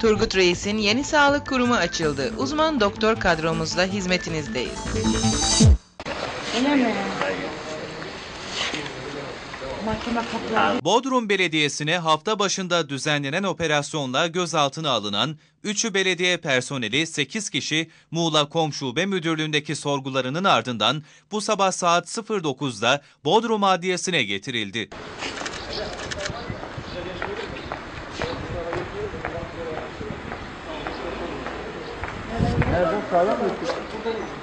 Turgut Reis'in yeni sağlık kurumu açıldı. Uzman doktor kadromuzla hizmetinizdeyiz. Öyle mi? Mahkeme kapıları. Bodrum Belediyesi'ne hafta başında düzenlenen operasyonla gözaltına alınan 3'ü belediye personeli 8 kişi Muğla Komşube Müdürlüğü'ndeki sorgularının ardından bu sabah saat 09'da Bodrum Adliyesi'ne getirildi. kahve mi?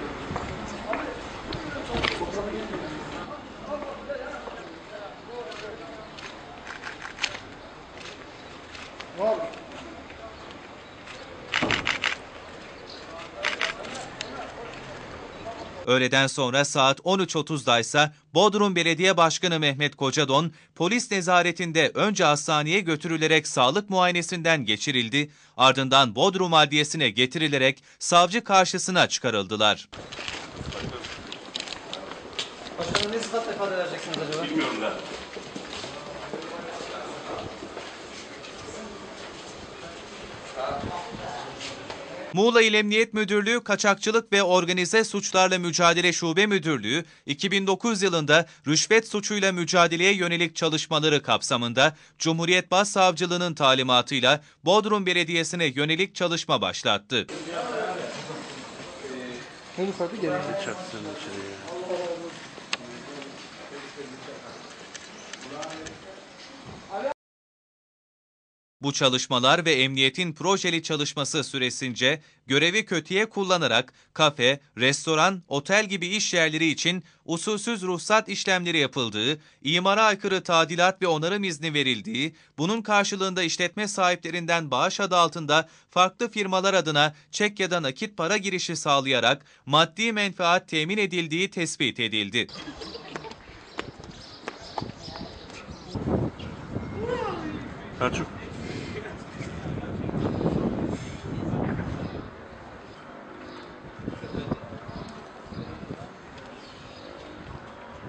Öğleden sonra saat 13.30'da ise Bodrum Belediye Başkanı Mehmet Kocadon polis nezaretinde önce hastaneye götürülerek sağlık muayenesinden geçirildi, ardından Bodrum Adliyesi'ne getirilerek savcı karşısına çıkarıldılar. Başkanım ne sıfatla ifade vereceksiniz acaba? Muğla İl Emniyet Müdürlüğü Kaçakçılık ve Organize Suçlarla Mücadele Şube Müdürlüğü 2009 yılında rüşvet suçuyla mücadeleye yönelik çalışmaları kapsamında Cumhuriyet Başsavcılığının talimatıyla Bodrum Belediyesi'ne yönelik çalışma başlattı. Bu çalışmalar ve emniyetin projeli çalışması süresince görevi kötüye kullanarak kafe, restoran, otel gibi iş yerleri için usulsüz ruhsat işlemleri yapıldığı, imara aykırı tadilat ve onarım izni verildiği, bunun karşılığında işletme sahiplerinden bağış adı altında farklı firmalar adına çek ya da nakit para girişi sağlayarak maddi menfaat temin edildiği tespit edildi. Selçuk.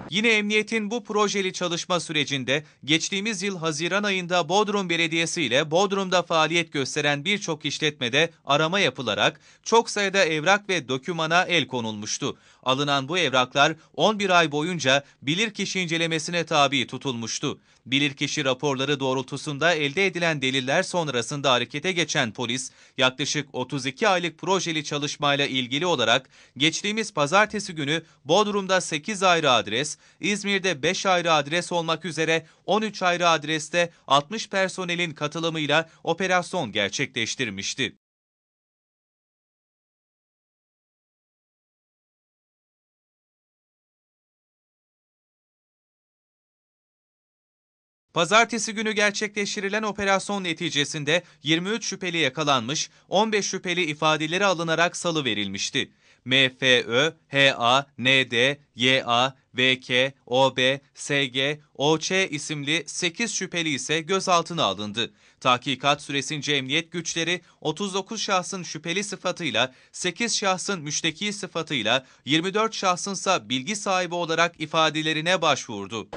Yine emniyetin bu projeli çalışma sürecinde geçtiğimiz yıl Haziran ayında Bodrum Belediyesi ile Bodrum'da faaliyet gösteren birçok işletmede arama yapılarak çok sayıda evrak ve dokümana el konulmuştu. Alınan bu evraklar 11 ay boyunca bilirkişi incelemesine tabi tutulmuştu. Bilirkişi raporları doğrultusunda elde edilen deliller sonrasında harekete geçen polis yaklaşık 32 aylık projeli çalışmayla ilgili olarak geçtiğimiz pazartesi günü Bodrum'da 8 ayrı adres, İzmir'de 5 ayrı adres olmak üzere 13 ayrı adreste 60 personelin katılımıyla operasyon gerçekleştirmişti. Pazartesi günü gerçekleştirilen operasyon neticesinde 23 şüpheli yakalanmış, 15 şüpheli ifadeleri alınarak salı verilmişti. MFÖ, HA, ND, YA, VK, OB, SG, OÇ isimli 8 şüpheli ise gözaltına alındı. Tahkikat süresince emniyet güçleri 39 şahsın şüpheli sıfatıyla, 8 şahsın müşteki sıfatıyla, 24 şahsınsa bilgi sahibi olarak ifadelerine başvurdu.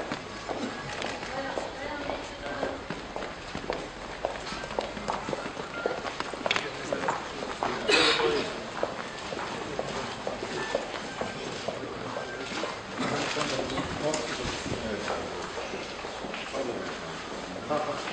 запах.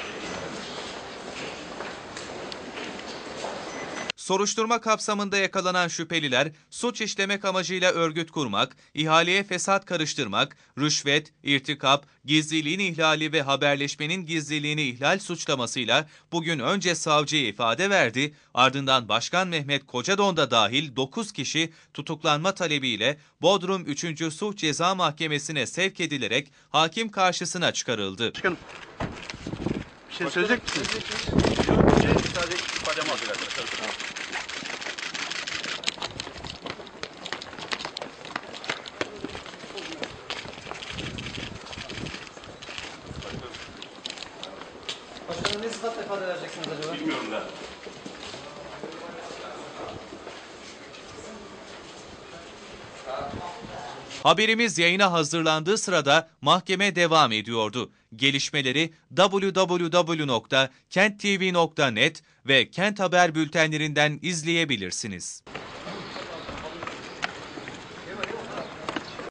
Soruşturma kapsamında yakalanan şüpheliler suç işlemek amacıyla örgüt kurmak, ihaleye fesat karıştırmak, rüşvet, irtikap, gizliliğin ihlali ve haberleşmenin gizliliğini ihlal suçlamasıyla bugün önce savcıya ifade verdi, ardından Başkan Mehmet Kocadon da dahil 9 kişi tutuklanma talebiyle Bodrum 3. Suç Ceza Mahkemesi'ne sevk edilerek hakim karşısına çıkarıldı. Başkanım. Bir şey söyleyecek misiniz? Ne sıfatla ifade vereceksiniz acaba? Bilmiyorum da. Haberimiz yayına hazırlandığı sırada mahkeme devam ediyordu. Gelişmeleri www.kenttv.net ve Kent Haber bültenlerinden izleyebilirsiniz.